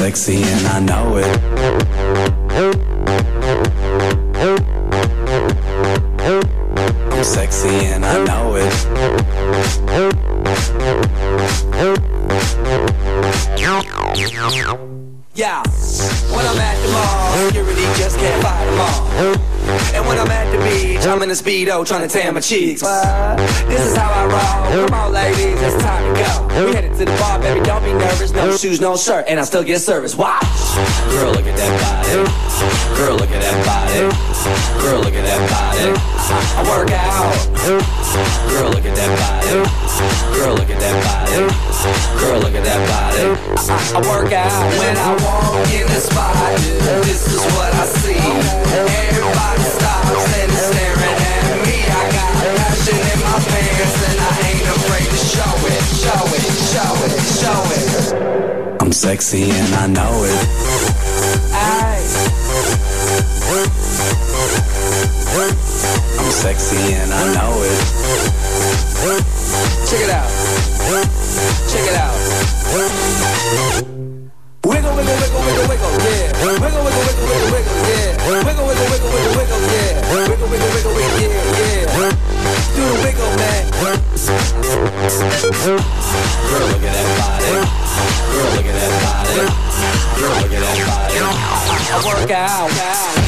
sexy and I know it. I'm sexy and I know it. Yeah, when I'm at the mall, security just can't fight them all. And when I'm at the beach, I'm in a speedo trying to tan my cheeks. What? This is how I roll. Come on, ladies, it's time We headed to the bar, baby, don't be nervous. No shoes, no shirt, and I still get service. Watch. Girl, look at that body. Girl, look at that body. Girl, look at that body. I, I work out. Girl, look at that body. Girl, look at that body. Girl, look at that body. I, I work out when I walk in the spot. This is what sexy and I know it. Aye. I'm sexy and I know it. Check it out. Check it out. Wiggle, wiggle, wiggle, wiggle, wiggle, yeah. Wiggle, wiggle, wiggle, wiggle, wiggle, yeah. Wiggle, wiggle, wiggle, wiggle, wiggle, yeah. Wiggle, wiggle, wiggle, yeah, yeah. Do the wiggle, man. Girl, look at that body. Work out.